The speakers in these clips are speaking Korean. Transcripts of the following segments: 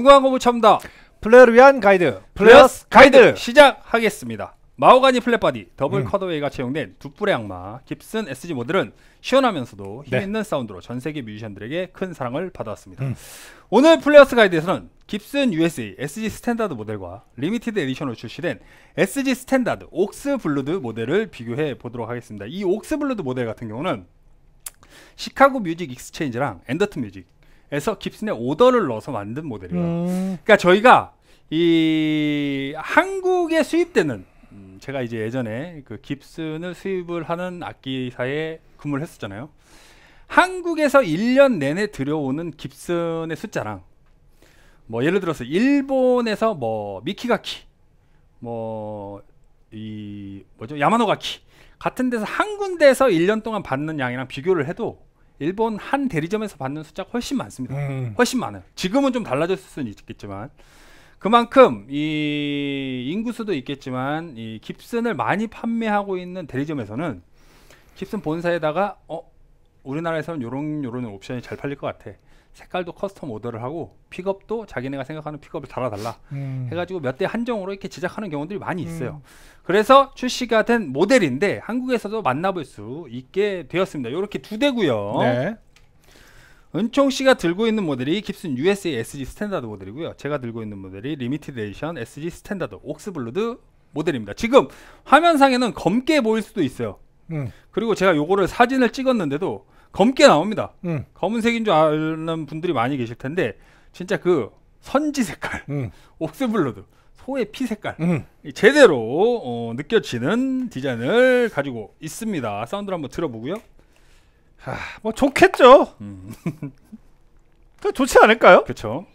무궁한 고무 첨다 플레이어를 위한 가이드 Players Guide 시작하겠습니다. 마호가니 flat body 더블 음. cutaway가 채용된 두 뿔의 악마 깁슨 SG 모델은 시원하면서도 네. 힘있는 사운드로 전 세계 뮤지션들에게 큰 사랑을 받아왔습니다. 음. 오늘 Players Guide에서는 깁슨 USA SG Standard 모델과 limited edition으로 출시된 SG Standard Oxblood 모델을 비교해 보도록 하겠습니다. 이 Oxblood 모델 같은 경우는 Chicago Music Exchange랑 Andertons Music 에서 깁슨의 오더를 넣어서 만든 모델이에요. 음, 그러니까 저희가 이 한국에 수입되는 음, 제가 이제 예전에 그 깁슨을 수입을 하는 악기사에 근무를 했었잖아요. 한국에서 1년 내내 들여오는 깁슨의 숫자랑 뭐 예를 들어서 일본에서 뭐 미키가키 뭐 이 뭐죠 야마노가키 같은 데서 한 군데에서 1년 동안 받는 양이랑 비교를 해도 일본 한 대리점에서 받는 숫자가 훨씬 많습니다. 음. 훨씬 많아요. 지금은 좀 달라졌을 수는 있겠지만 그만큼 이 인구수도 있겠지만 이 Gibson을 많이 판매하고 있는 대리점에서는 Gibson 본사에다가 어 우리나라에서는 요런 요런 옵션이 잘 팔릴 것 같아. 색깔도 custom order를 하고 픽업도 자기네가 생각하는 픽업을 달아달라 음. 해가지고 몇 대 한정으로 이렇게 제작하는 경우들이 많이 있어요. 음. 그래서 출시가 된 모델인데 한국에서도 만나볼 수 있게 되었습니다. 이렇게 두 대고요. 네. 은총 씨가 들고 있는 모델이 Gibson USA SG Standard 모델이고요. 제가 들고 있는 모델이 Limited Edition SG Standard Oxblood 모델입니다. 지금 화면상에는 검게 보일 수도 있어요. 음. 그리고 제가 요거를 사진을 찍었는데도 검게 나옵니다. 음. 검은색인 줄 아는 분들이 많이 계실 텐데 진짜 그 선지 색깔, 음. 옥스블루드, 소의 피 색깔 음. 이 제대로 어, 느껴지는 디자인을 가지고 있습니다. 사운드를 한번 들어보고요. 하, 뭐 좋겠죠. 음, 그 좋지 않을까요? 그렇죠.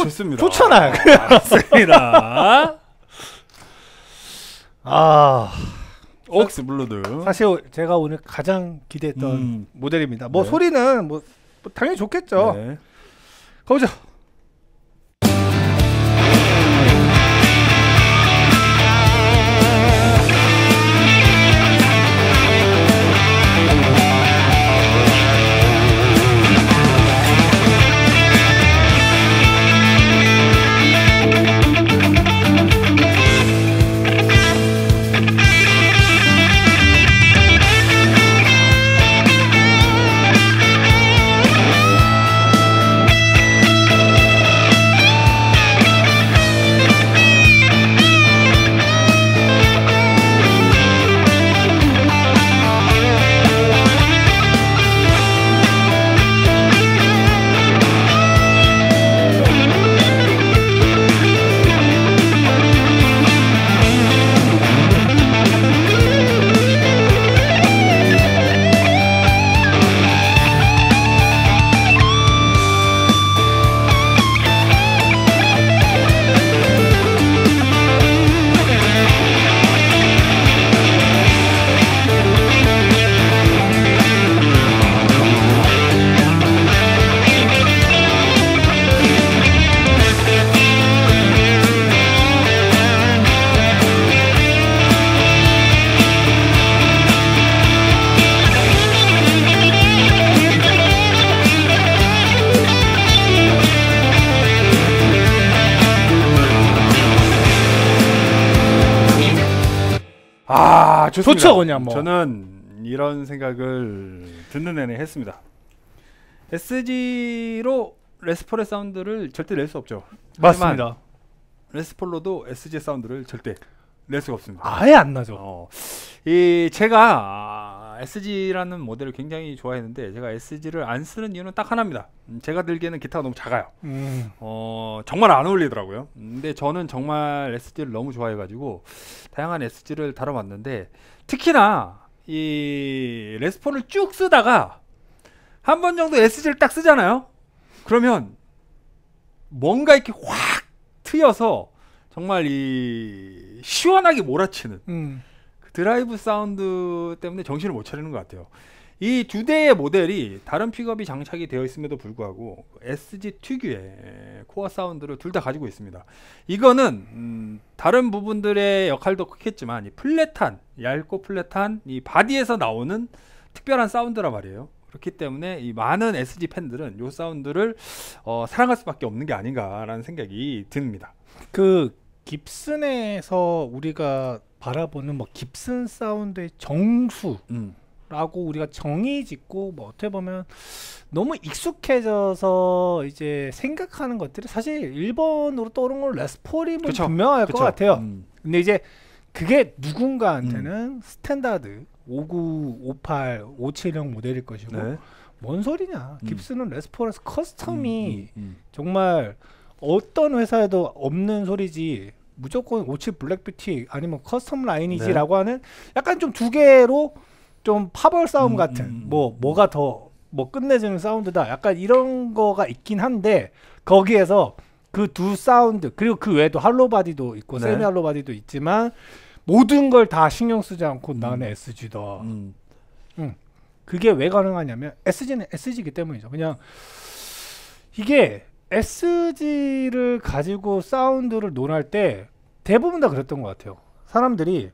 아 뭐, 좋습니다. 좋잖아요. 아, 맞습니다. 아 Oxblood. 사실 제가 오늘 가장 기대했던 음. 모델입니다. 뭐 네. 소리는 뭐, 뭐 당연히 좋겠죠. 네. 가보죠. 아 좋습니다. 좋죠, 그냥 뭐. 저는 이런 생각을 듣는 내내 했습니다. SG로 레스폴의 사운드를 절대 낼 수 없죠. 맞습니다. 레스폴로도 SG 사운드를 절대 낼 수가 없습니다. 아예 안 나죠. 어, 이 제가 SG라는 모델을 굉장히 좋아했는데 제가 SG를 안 쓰는 이유는 딱 하나입니다. 음, 제가 들기에는 기타가 너무 작아요. 음. 어, 정말 안 어울리더라고요. 음, 근데 저는 정말 SG를 너무 좋아해가지고 다양한 SG를 다뤄봤는데 특히나 이 Les Paul을 쭉 쓰다가 한 번 정도 SG를 딱 쓰잖아요. 그러면 뭔가 이렇게 확 트여서 정말 이 시원하게 몰아치는 음. 그 드라이브 사운드 때문에 정신을 못 차리는 것 같아요. 이 두 대의 모델이 다른 픽업이 장착이 되어 있음에도 불구하고 SG 특유의 코어 사운드를 둘 다 가지고 있습니다. 이거는 음, 다른 부분들의 역할도 크겠지만 이 플랫한 얇고 플랫한 이 바디에서 나오는 특별한 사운드란 말이에요. 그렇기 때문에 이 많은 SG 팬들은 이 사운드를 어, 사랑할 수밖에 없는 게 아닌가라는 생각이 듭니다. 그 Gibson에서 우리가 바라보는 뭐 Gibson 사운드의 정수라고 음. 우리가 정의 짓고 뭐 어떻게 보면 너무 익숙해져서 이제 생각하는 것들이 사실 1번으로 떠오르는 건 Les Paul이면 그쵸. 분명할 그쵸? 것 같아요. 음. 근데 이제 그게 누군가한테는 Standard 59, 58, 570 모델일 것이고 네. 뭔 소리냐? 음. 깁슨은 레스폴에서 커스텀이 음, 음, 정말 어떤 회사에도 없는 소리지 무조건 57 Black Beauty 아니면 Custom 라인이지라고 하는 약간 좀 두 개로 좀 파벌 싸움 음, 같은 음, 음. 뭐 뭐가 더 뭐 끝내주는 사운드다 약간 이런 거가 있긴 한데 거기에서 그 두 사운드 그리고 그 외에도 hollow body도 있고 네. semi hollow body도 있지만 모든 걸 다 신경 쓰지 않고 음. 나는 SG다 음. 그게 왜 가능하냐면 SG는 SG이기 때문이죠. 그냥 이게 SG를 가지고 사운드를 논할 때 대부분 다 그랬던 것 같아요. 사람들이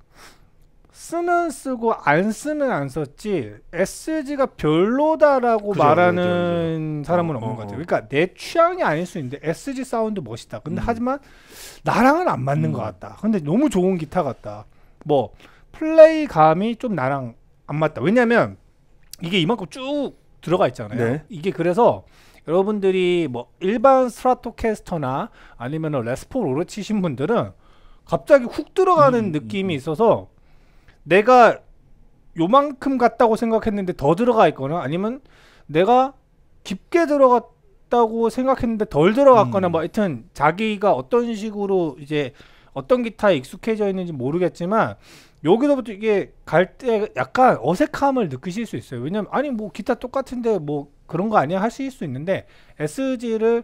쓰면 쓰고 안 쓰면 안 썼지 SG가 별로다라고 그죠, 말하는 사람은 어, 없는 어, 것 같아요. 어. 그러니까 내 취향이 아닐 수 있는데 SG 사운드 멋있다. 근데 음. 하지만 나랑은 안 맞는 음. 것 같다. 근데 너무 좋은 기타 같다. 뭐 플레이 감이 좀 나랑 안 맞다. 왜냐면 이게 이만큼 쭉 들어가 있잖아요. 네. 이게 그래서 여러분들이 뭐 일반 스트라토캐스터나 아니면 레스폴 오래 치신 분들은 갑자기 훅 들어가는 음, 음, 느낌이 음. 있어서 내가 요만큼 같다고 생각했는데 더 들어가 있거나 아니면 내가 깊게 들어갔다고 생각했는데 덜 들어갔거나 음. 뭐 하여튼 자기가 어떤 식으로 이제 어떤 기타에 익숙해져 있는지 모르겠지만 여기서부터 이게 갈 때 약간 어색함을 느끼실 수 있어요. 왜냐면 아니 뭐 기타 똑같은데 뭐 그런 거 아니야 하실 수 있는데 SG를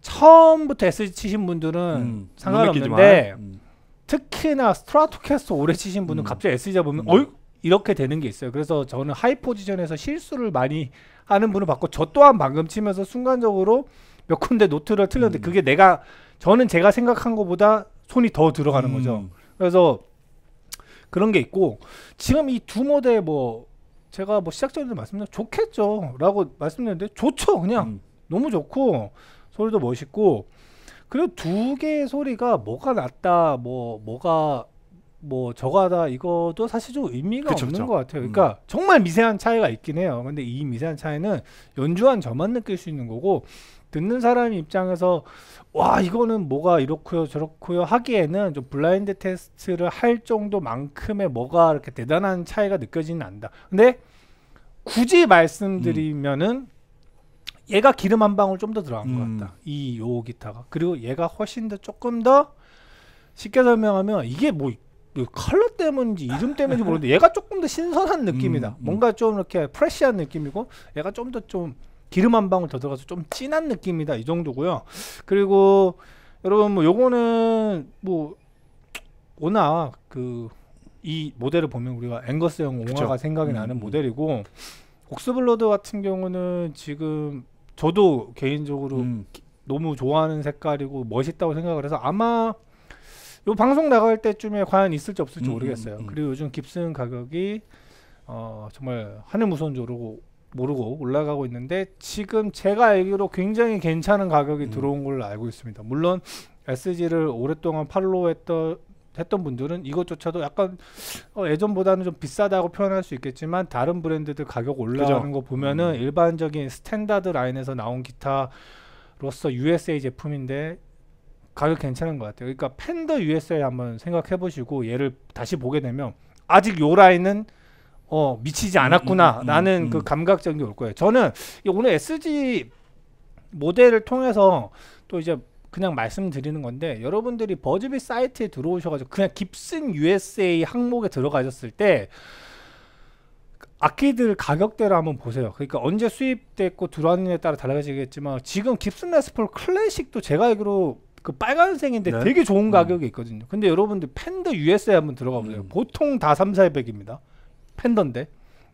처음부터 SG 치신 분들은 음, 상관없는데 음. 특히나 스트라토캐스터 오래 치신 분은 음. 갑자기 SG자 보면 음. 어이 이렇게 되는 게 있어요. 그래서 저는 하이 포지션에서 실수를 많이 하는 분을 봤고 저 또한 방금 치면서 순간적으로 몇 군데 노트를 틀렸는데 음. 그게 내가 저는 제가 생각한 것보다 손이 더 들어가는 거죠. 음. 그래서 그런 게 있고 지금 이 두 모델 뭐 제가 뭐 시작 전에도 말씀드렸 좋겠죠 라고 말씀드렸는데 좋죠. 그냥 음. 너무 좋고 소리도 멋있고. 그리고 두 개의 소리가 뭐가 낫다 뭐 뭐가 뭐 저가다 이것도 사실 좀 의미가 그쵸, 없는 그쵸. 것 같아요. 그러니까 정말 미세한 차이가 있긴 해요. 근데 이 미세한 차이는 연주한 저만 느낄 수 있는 거고 듣는 사람 입장에서 와 이거는 뭐가 이렇고요 저렇고요 하기에는 좀 블라인드 테스트를 할 정도만큼의 뭐가 이렇게 대단한 차이가 느껴지는 않는다. 근데 굳이 말씀드리면은 얘가 기름 한 방울 좀 더 들어간 음. 것 같다. 이 요 기타가 그리고 얘가 훨씬 더 조금 더 쉽게 설명하면 이게 뭐 컬러 때문인지 이름 때문인지 모르는데 얘가 조금 더 신선한 느낌이다. 음, 음. 뭔가 좀 이렇게 프레시한 느낌이고 얘가 좀더좀 기름 한 방울 더 들어가서 좀 진한 느낌이다 이 정도고요. 그리고 여러분 뭐 요거는 뭐 워낙 그 이 모델을 보면 우리가 앵거스형. 옹화가 생각이 음, 나는 음. 모델이고 옥스블러드 같은 경우는 지금 저도 개인적으로 음. 너무 좋아하는 색깔이고 멋있다고 생각을 해서 아마 요 방송 나갈 때쯤에 과연 있을지 없을지 음, 모르겠어요. 음, 음. 그리고 요즘 깁슨 가격이 어 정말 하늘 무서운 줄 모르고 모르고 올라가고 있는데 지금 제가 알기로 굉장히 괜찮은 가격이 음. 들어온 걸로 알고 있습니다. 물론 SG를 오랫동안 팔로우했던 했던 분들은 이것조차도 약간 어, 예전보다는 좀 비싸다고 표현할 수 있겠지만 다른 브랜드들 가격 올라가는 그죠. 거 보면은 음. 일반적인 standard 라인에서 나온 기타 로서 USA 제품인데 가격 괜찮은 것 같아요. 그러니까 Fender USA 한번 생각해 보시고 얘를 다시 보게 되면 아직 요 라인은 어 미치지 음, 않았구나 라는 음, 음, 그 음. 감각적인 게 올 거예요. 저는 이 오늘 SG 모델을 통해서 또 이제 그냥 말씀드리는 건데 여러분들이 버즈비 사이트에 들어오셔가지고 그냥 깁슨 USA 항목에 들어가셨을 때 악기들 가격대를 한번 보세요. 그러니까 언제 수입됐고 들어왔느냐에 따라 달라지겠지만 지금 깁슨 레스폴 클래식도 제가 알기로 그 빨간색인데 네. 되게 좋은 음. 가격이 있거든요. 근데 여러분들 팬더 USA 한번 들어가 보세요. 음. 보통 다 3, 400입니다. Fender인데.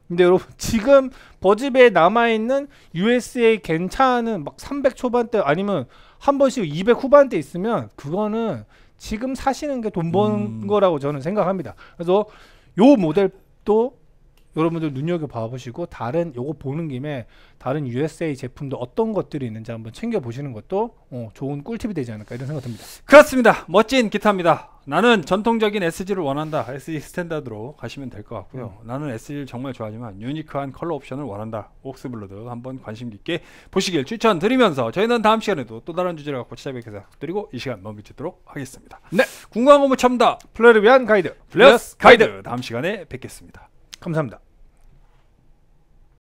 근데 여러분 지금 버즈비에 남아 있는 USA 괜찮은 막 300 초반대 아니면 한 번씩 200 후반대 있으면 그거는 지금 사시는 게 돈 버는 음. 거라고 저는 생각합니다. 그래서 요 모델도 여러분들 눈여겨 봐보시고 다른 요거 보는 김에 다른 USA 제품도 어떤 것들이 있는지 한번 챙겨 보시는 것도 어, 좋은 꿀팁이 되지 않을까 이런 생각 듭니다. 그렇습니다. 멋진 기타입니다. 나는 전통적인 SG를 원한다. SG 스탠다드로 가시면 될 것 같고요. 나는 SG를 정말 좋아하지만 유니크한 컬러 옵션을 원한다. Oxblood 한번 관심 깊게 보시길 추천드리면서 저희는 다음 시간에도 또 다른 주제를 갖고 찾아뵙겠습니다. 드리고 이 시간 멈추도록 하겠습니다. 네. 궁금한 거뭐 첨다 플레이를 위한 가이드 플러스 가이드 다음 시간에 뵙겠습니다. 감사합니다.